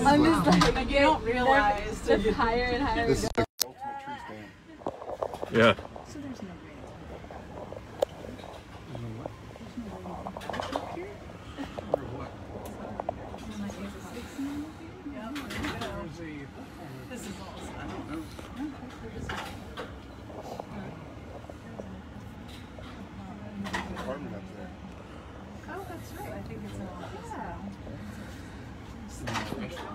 I'm just like, Like you don't realize. they're just higher and higher. This is the ultimate tree stand. Yeah. This is awesome. Apartment up there. Oh, that's right. I think it's a. Yeah. No, apartment. Two to be a vet. Yeah, 324.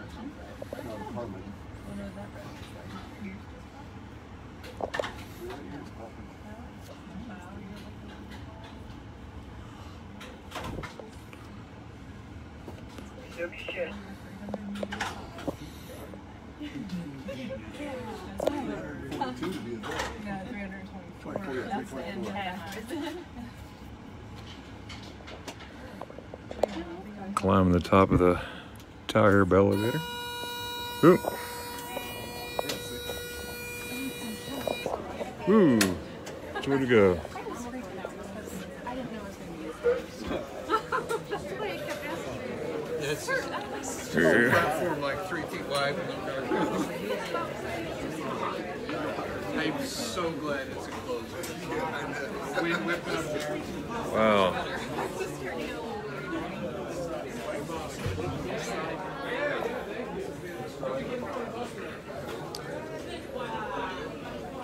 Twenty-four, yeah, three twenty-four. Climbing the top of the Tower Hill elevator. Ooh. Ooh. Way to go? It's Yeah. platform like three feet wide. I'm so glad it's enclosed. We whipped it up there. Wow.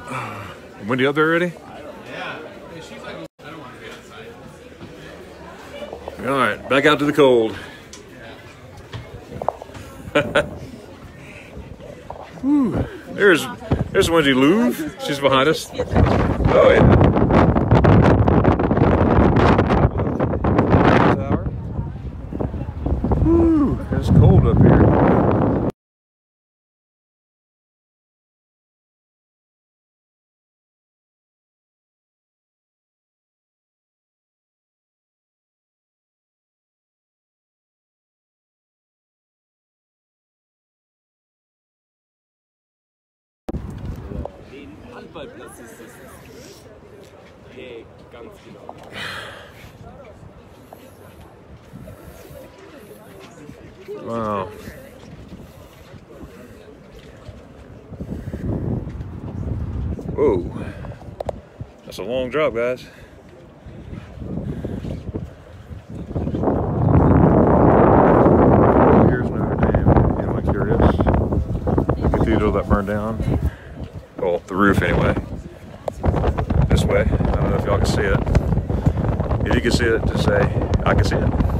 Uh, Windy up there already? Yeah. She's like, I don't want to be outside. All right, back out to the cold. Whew. There's there's Wendy Louvre. She's behind us. Oh yeah. Whew, it's cold up here. Ist ganz genau. Wow. Whoa. That's a long drop, guys. Here's Notre Dame. Anyone curious? Cathedral that burned down. The roof anyway. This way. I don't know if y'all can see it. If you can see it, just say, I can see it.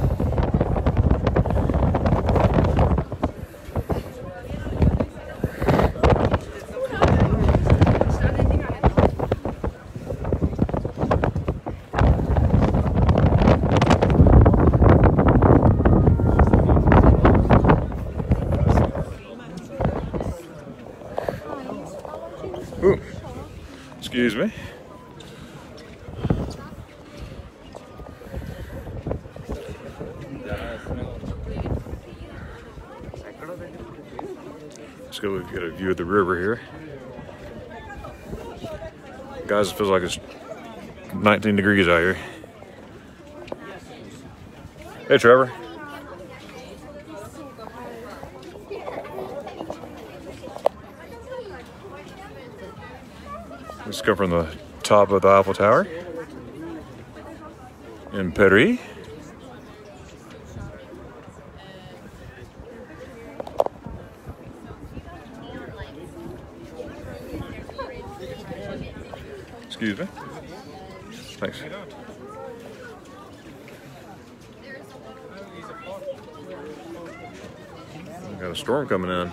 Excuse me. Let's go get a view of the river here. Guys, it feels like it's 19 degrees out here. Hey, Trevor. From the top of the Eiffel Tower in Paris. Excuse me. Thanks. We got a storm coming in.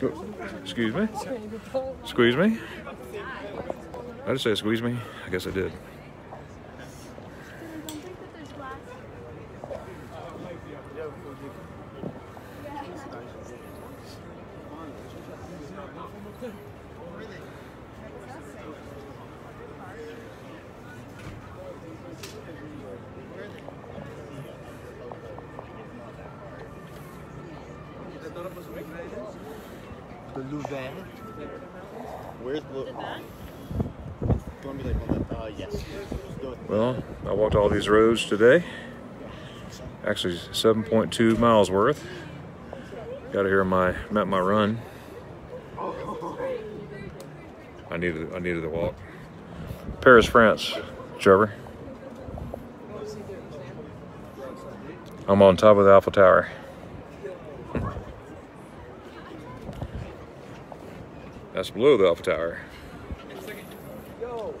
Oh, excuse me. Squeeze me. I just say squeeze me? I guess I did. The Louvre. Where's the? You want me to like on that? Uh, yes. Let's do it. Well, I walked all these roads today. Actually, 7.2 miles worth. Got to hear my met my run. I needed I needed the walk. Paris, France, Trevor. I'm on top of the Eiffel Tower. That's below the Eiffel Tower.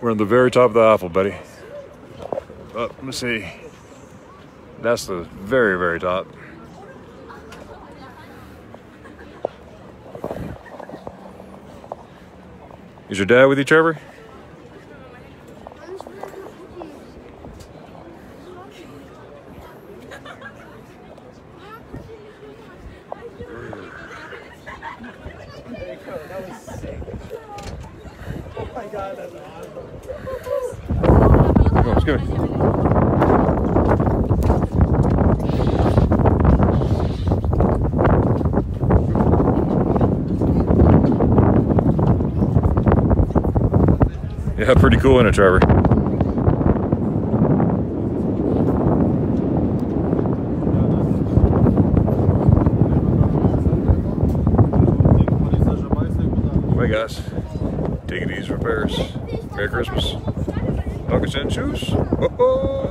We're on the very top of the Eiffel, buddy. Oh, let me see. That's the very, very top. Is your dad with you, Trevor? Oh, let's go. Yeah, pretty cool in it, Trevor. Hey guys, take it easy repairs. Merry Christmas. Moccasins shoes. Oh, oh.